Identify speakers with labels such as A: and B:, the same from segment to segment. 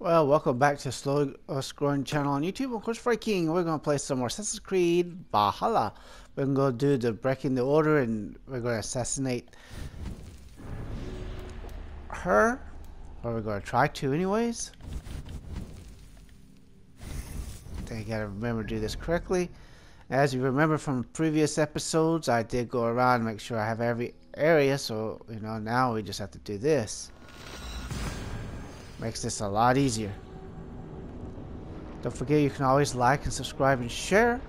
A: Well, welcome back to Slow Us Growing channel on YouTube. Of course, for King. We're going to play some more Assassin's Creed Valhalla. We're going to do the breaking the order and we're going to assassinate her. Or we're going to try to anyways. I got to remember to do this correctly. As you remember from previous episodes, I did go around and make sure I have every area. So, you know, now we just have to do this. Makes this a lot easier. Don't forget you can always like and subscribe and share.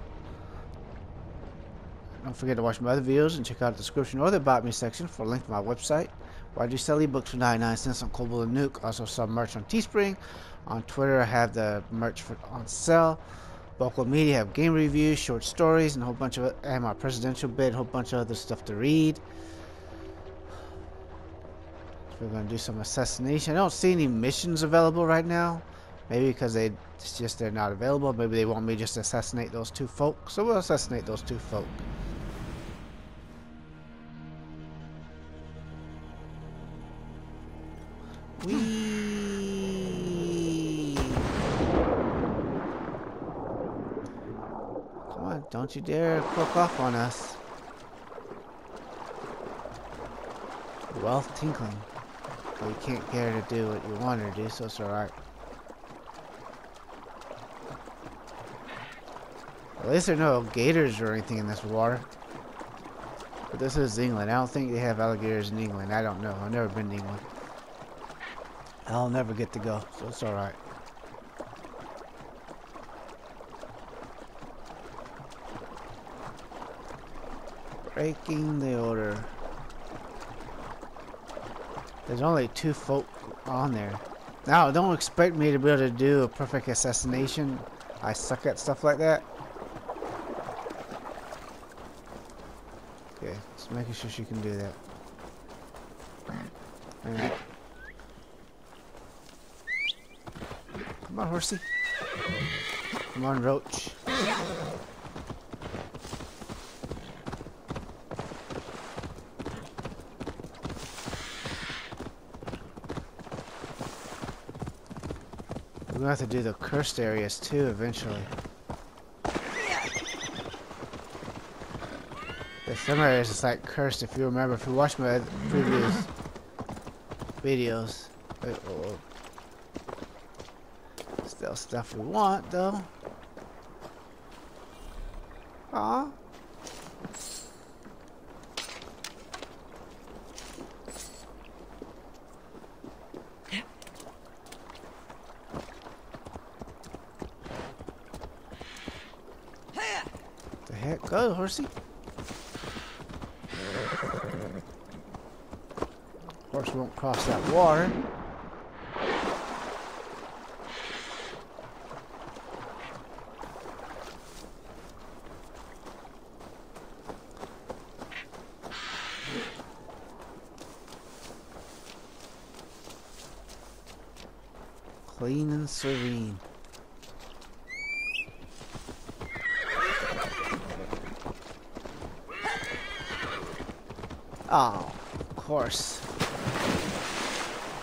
A: Don't forget to watch my other videos and check out the description or the about me section for a link to my website where I do sell ebooks for 99 cents on Kobo and Nook. Also some merch on Teespring. On Twitter I have the merch for on sale. Vocal Media have game reviews, short stories, and a whole bunch of and my presidential bid, a whole bunch of other stuff to read. We're going to do some assassination. I don't see any missions available right now. Maybe because they it's just they're not available. Maybe they want me just to assassinate those two folk. So we'll assassinate those two folk. Whee! Come on, don't you dare croak off on us. Wealth tinkling. But you can't get her to do what you want her to do, so it's alright. At least there are no gators or anything in this water. But this is England. I don't think they have alligators in England. I don't know. I've never been to England. I'll never get to go, so it's alright. Breaking the order. There's only two folk on there. Now, don't expect me to be able to do a perfect assassination. I suck at stuff like that. Okay, just making sure she can do that. Right. Come on, horsey. Come on, roach. We're gonna have to do the cursed areas too eventually. The some areas is like cursed if you remember. If you watch my previous videos. Uh -oh. Still stuff we want though. Aw. heck? Go, horsey. Horse won't cross that water. Clean and serene. Oh, of course.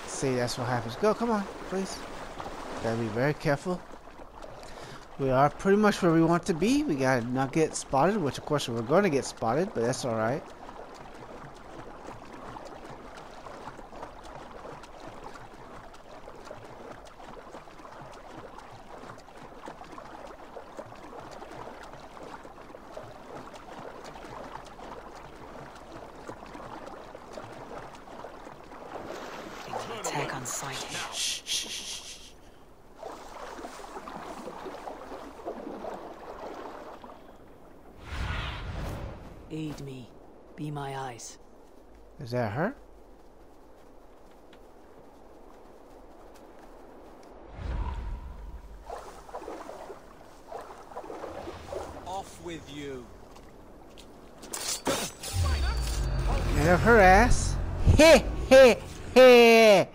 A: See, that's what happens. Go, come on, please. Gotta be very careful. We are pretty much where we want to be. We gotta not get spotted, which of course we're going to get spotted, but that's alright.
B: Aid me. Be my eyes.
A: Is that her?
C: Off with you.
A: Get up her ass. Heh heh heh.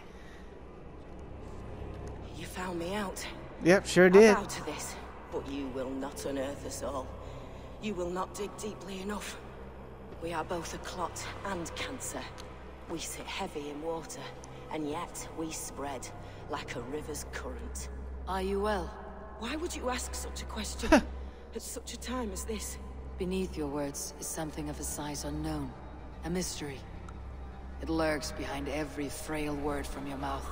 D: You found me out.
A: Yep, sure did.
D: I to this, but you will not unearth us all. You will not dig deeply enough. We are both a clot and cancer. We sit heavy in water, And yet, we spread like a river's current.
B: Are you well?
D: Why would you ask such a question at such a time as this?
B: Beneath your words is something of a size unknown. A mystery. It lurks behind every frail word from your mouth.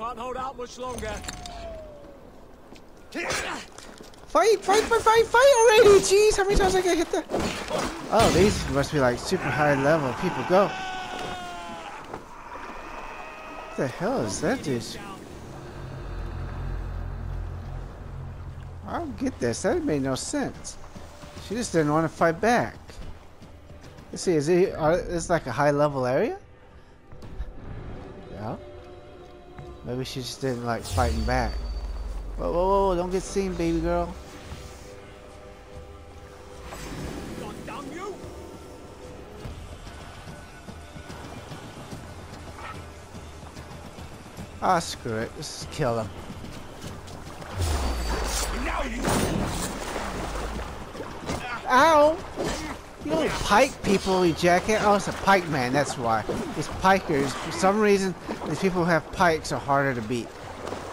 C: Can't hold out much longer.
A: Fight, fight, fight, fight, fight already! Jeez, how many times I get hit that? Oh, these must be like super high level people. Go. What the hell is that dude? I don't get this. That made no sense. She just didn't want to fight back. Let's see, is it uh, like a high level area? Maybe she just didn't like fighting back. Whoa, whoa, whoa, don't get seen, baby girl. Ah, screw it. Let's kill them. Ow! Pike people, you jacket. Oh, it's a pike man, that's why. These pikers, for some reason, these people who have pikes are harder to beat.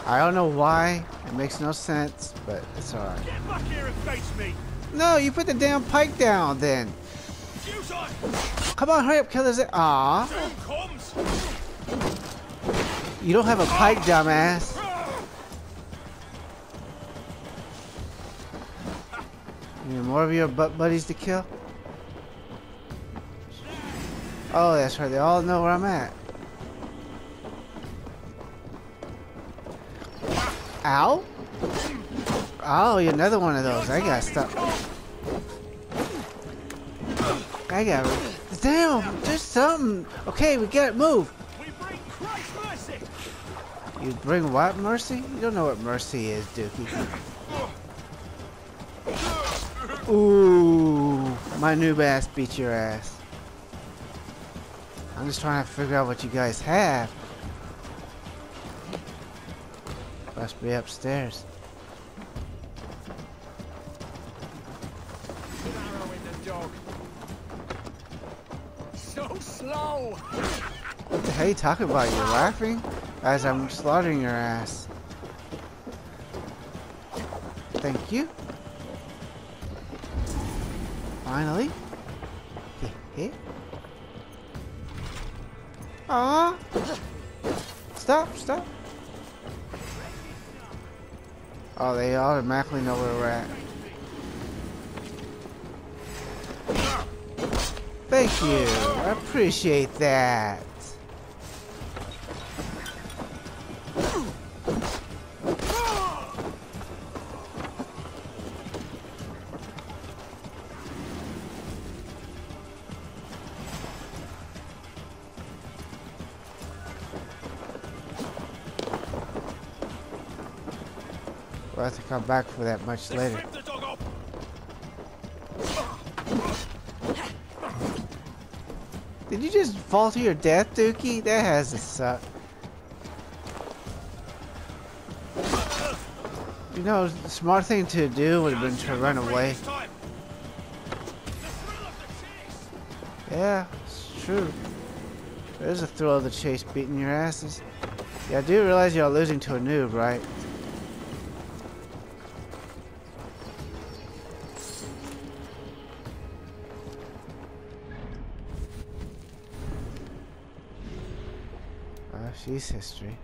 A: I don't know why. It makes no sense, but it's alright.
C: get back here and face me!
A: No, you put the damn pike down then. Come on, hurry up, kill this. Aw, you don't have a pike, dumbass. You need more of your butt buddies to kill? Oh, that's right. They all know where I'm at. Ow? Oh, another one of those. I got stuck. I got. Damn, there's something. Okay, we got to move. You bring what, Mercy? You don't know what Mercy is, Dookie. Ooh, my new ass beat your ass. I'm just trying to figure out what you guys have. Must be upstairs.
C: An arrow in the dog. So slow!
A: What the hell are you talking about? You're laughing as I'm slaughtering your ass. Thank you. Finally. Aw. Stop, stop. Oh, they automatically know where we're at. Thank you. I appreciate that. We'll have to come back for that much later.
C: strip the dog up!
A: Did you just fall to your death, Dookie? That has to suck. You know, the smart thing to do would have been to run away.
C: This time. The thrill of the chase!
A: Yeah, it's true. There's a thrill of the chase beating your asses. Yeah, I do realize you're losing to a noob, right? She's history.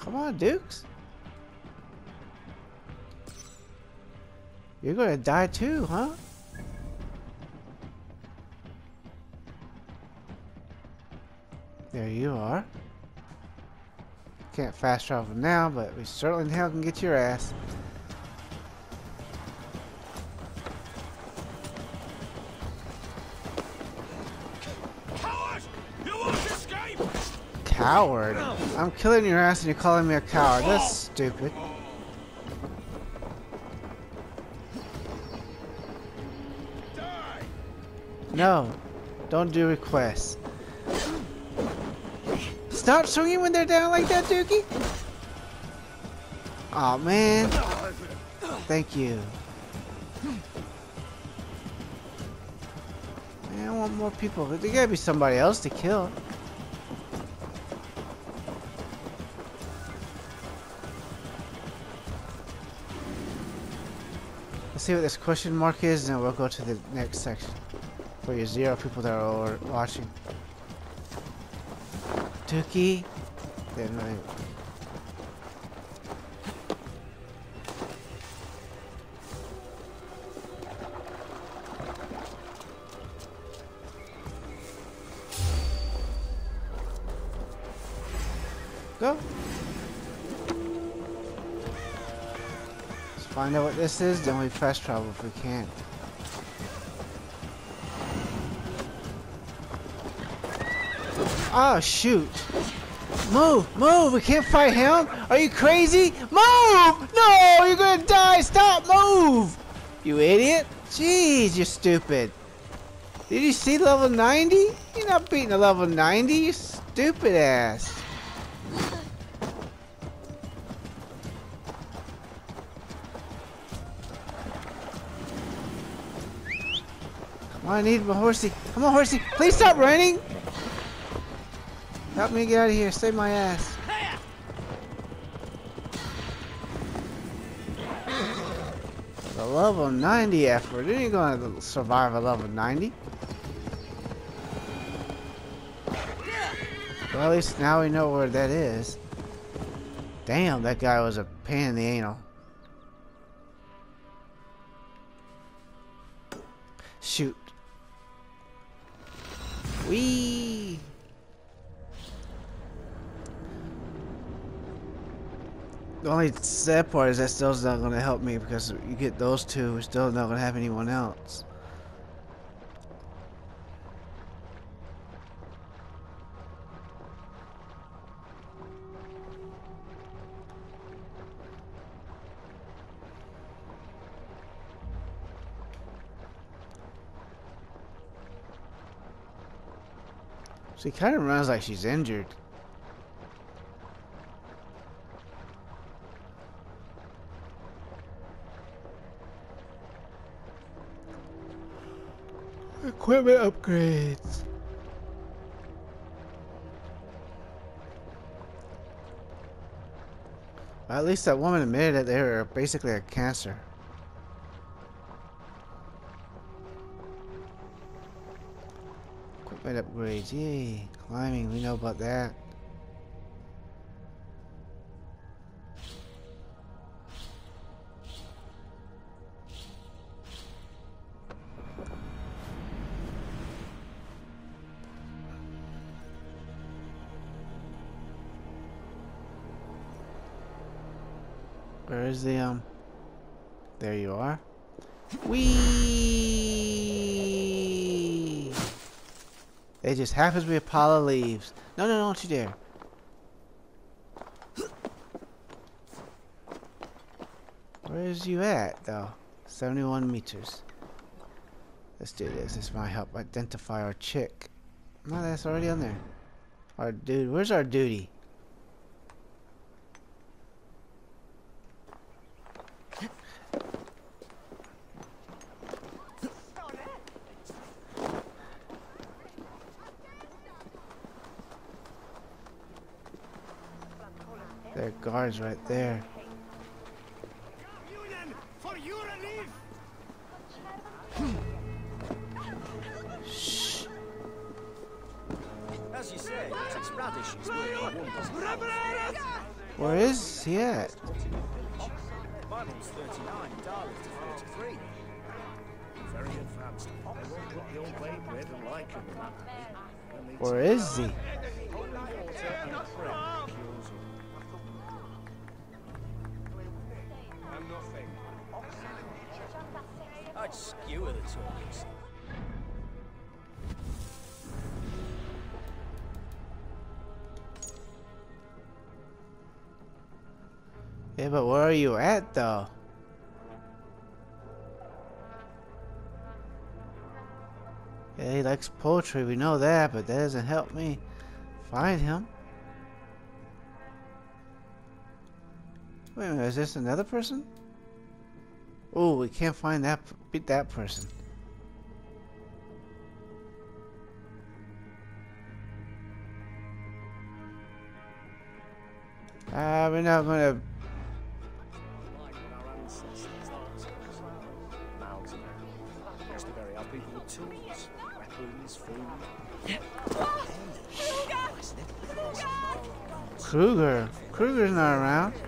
A: Come on, Dukes. You're gonna die too, huh? Can't fast travel now, but we certainly in hell can get your ass.
C: Coward! You won't escape!
A: Coward. I'm killing your ass and you're calling me a coward. That's oh. stupid. No. Don't do requests. Stop swinging when they're down like that, Dookie. oh, man. Thank you. Man, I want more people. There gotta be somebody else to kill. Let's see what this question mark is, and we'll go to the next section. For your zero people that are watching. Dookie. Then right. Go. Let's find out what this is, then we fast travel if we can. Oh, shoot. Move, move, we can't fight him. Are you crazy? Move! No, you're gonna die. Stop, move! You idiot. Jeez, you're stupid. Did you see level 90? You're not beating a level 90, you stupid ass. Come on, I need my horsey. Come on, horsey. Please stop running. Help me get out of here. Save my ass. The level 90 effort. You ain't gonna survive a level 90. Well, at least now we know where that is. Damn, that guy was a pain in the anal. Shoot. Wee. The only sad part is that still's not gonna help me because you get those two, we're still not gonna have anyone else. She kind of runs like she's injured. Equipment upgrades. At least that woman admitted that they were basically a cancer. Equipment upgrades, yay. Climbing, we know about that. Um... There you are. Whee! It just happens to be Apollo leaves. No, no, don't you dare. Where is you at, though? 71 meters. Let's do this. This might help identify our chick. No, that's already on there. Our dude. Where's our duty? There are guards right there.
C: Union for your relief!
A: Shh.
E: As you say, Mrs. Radish is working wonders.
A: Where is he at?
E: My one's 39, Darling's to 33.
C: Very advanced. They won't drop
E: I'd skewer the talkers.
A: Yeah, but where are you at though? Yeah, he likes poetry, we know that, but that doesn't help me find him. Wait a minute, is this another person? Oh, we can't find that, beat that person. Uh, we're not gonna. Kruger. Kruger's not around.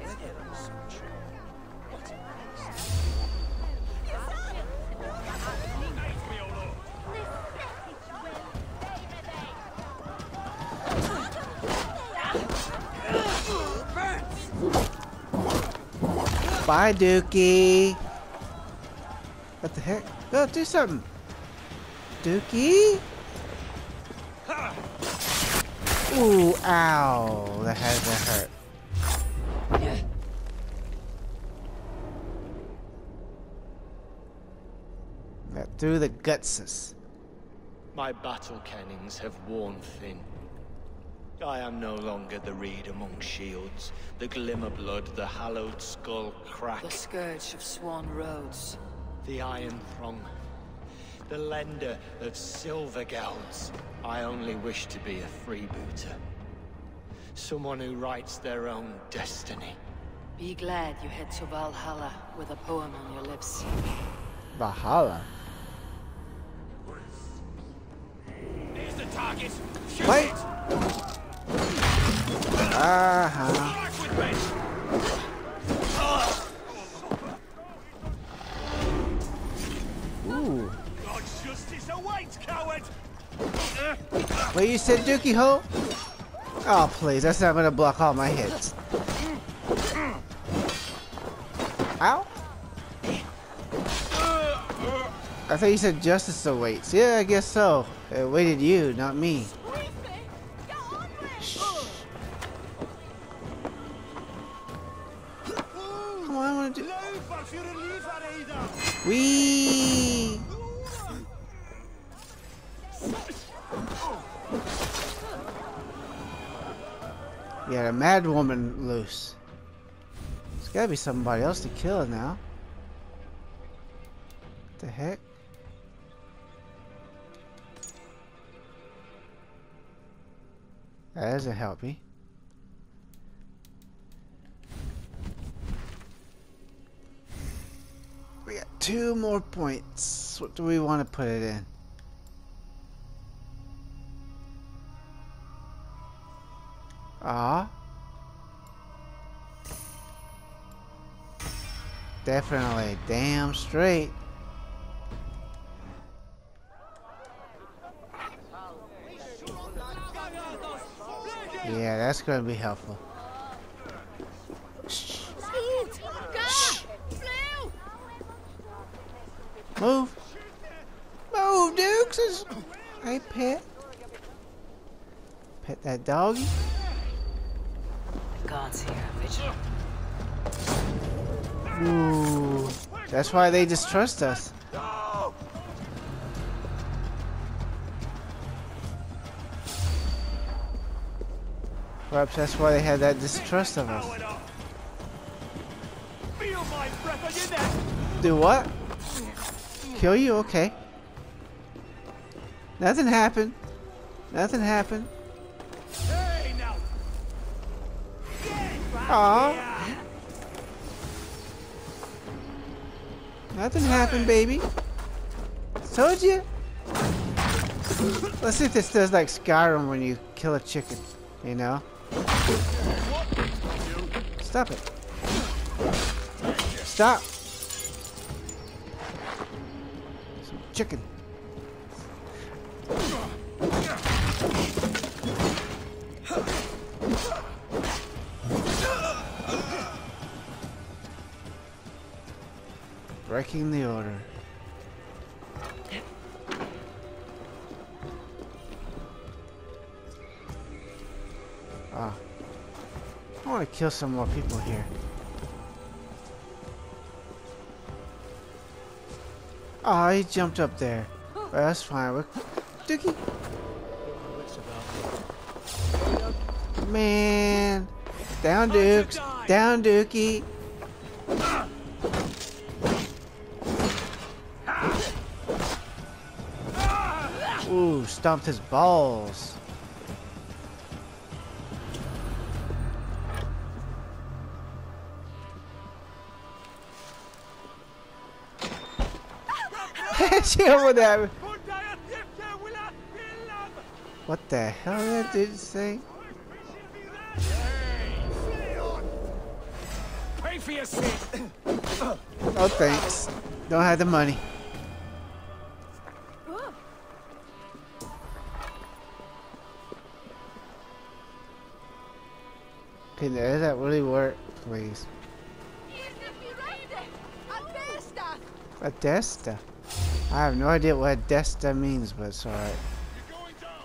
A: Bye, Dookie. What the heck? Go do something. Dookie? Ooh, ow. That had to hurt. That through the gutses.
F: My battle kennings have worn thin. I am no longer the reed among shields, the glimmer blood, the hallowed skull crack,
B: The scourge of Swan Roads.
F: the iron throng, the lender of silver gelds. I only wish to be a freebooter. Someone who writes their own destiny.
B: Be glad you head to Valhalla with a poem on your lips.
A: Valhalla.
C: Here's the target.
A: Wait. Uh-huh.
C: With.
A: Ooh.
C: Justice awaits, coward.
A: Wait, you said Dookie Ho? Oh, please. That's not gonna block all my hits. Ow. I thought you said justice awaits. Yeah, I guess so. It waited you, not me. Mad woman loose. There's gotta be somebody else to kill now. What the heck? That doesn't help me. We got two more points. What do we want to put it in? Ah. Definitely. Damn straight. Yeah, that's gonna be helpful. Shh. Shh. Move. Move, Dukes. Hey, pet. Pet that doggy. Ooh. That's why they distrust us. Perhaps that's why they had that distrust of us.
C: Feel my breath on your neck.
A: Do what? Kill you? Okay. Nothing happened. Nothing happened.
C: Hey,
A: Nothing happened, baby. Told you. Let's see if this does like Skyrim when you kill a chicken. You know? Stop it. Stop. Some chicken. Breaking the order. Ah. I want to kill some more people here. Oh, he jumped up there. But that's fine. We're, Dookie. Man. Down, Dukes. Down, Dookie. Stomped his balls. Chill with that. What the hell did that dude say?
C: Pay for your seat.
A: Oh, thanks. Don't have the money. Can that really work, please? A Desta. I have no idea what Desta means, but it's alright.
C: You're going down.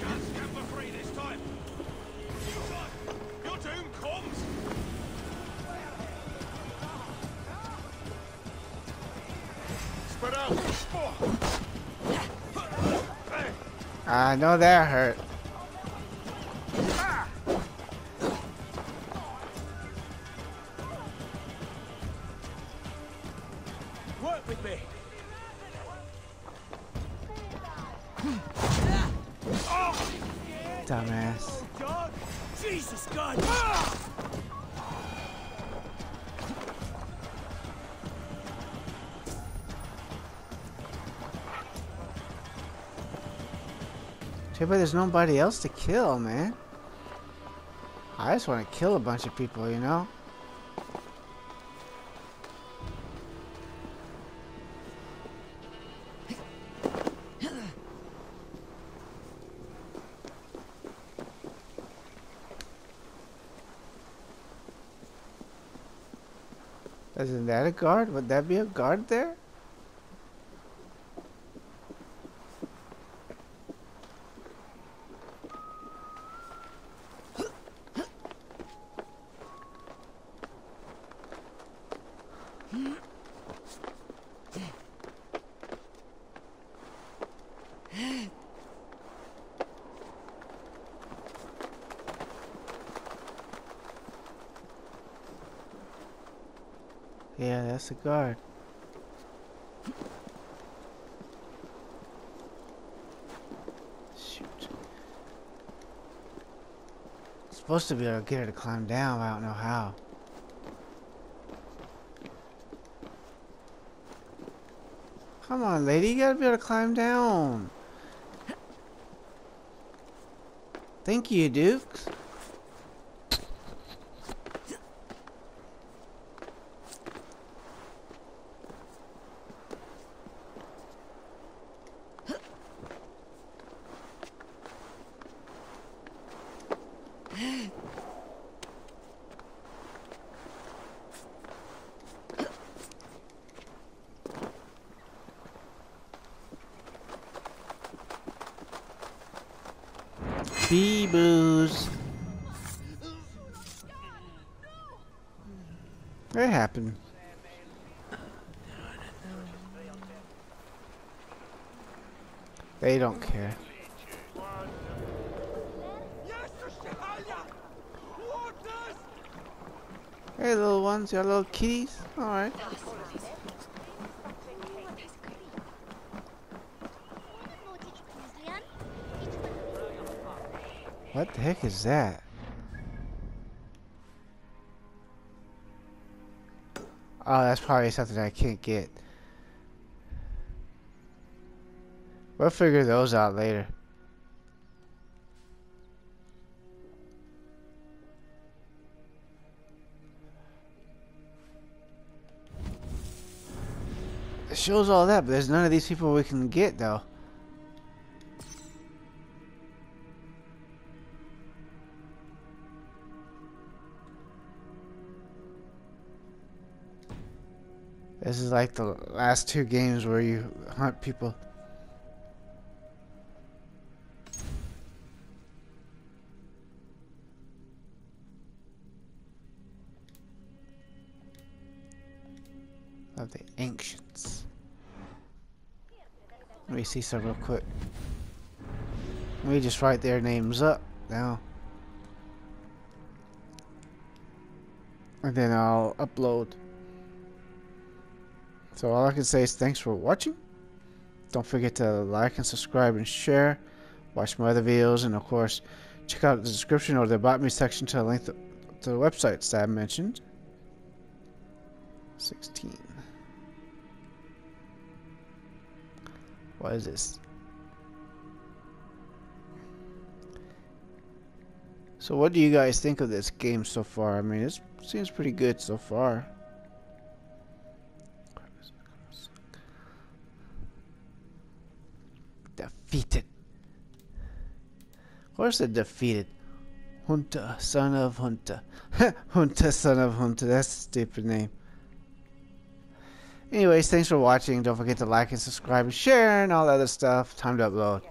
C: Can't stand for free this time. Your doom comes. Spread out.
A: I know that hurt. Too bad there's nobody else to kill, man. I just want to kill a bunch of people, you know? Isn't that a guard? Would that be a guard there? Guard. Shoot. Supposed to be able to get her to climb down, I don't know how. Come on, lady, you gotta be able to climb down. Thank you, Dukes. It happened. They don't care. Hey, little ones, your little kitties. All right. What the heck is that? Oh, that's probably something I can't get. We'll figure those out later. It shows all that, but there's none of these people we can get, though. This is like the last two games where you hunt people. Of the ancients. Let me see some real quick. Let me just write their names up now. And then I'll upload. So all I can say is thanks for watching. Don't forget to like and subscribe and share. Watch my other videos and of course check out the description or the about me section to the link to, the websites that I mentioned. 16. What is this? So what do you guys think of this game so far? I mean, it seems pretty good so far. Defeated. Of course it defeated. Hunta, son of Hunta. Hunta, son of Hunta. That's a stupid name. Anyways, thanks for watching. Don't forget to like and subscribe and share and all that other stuff. Time to upload.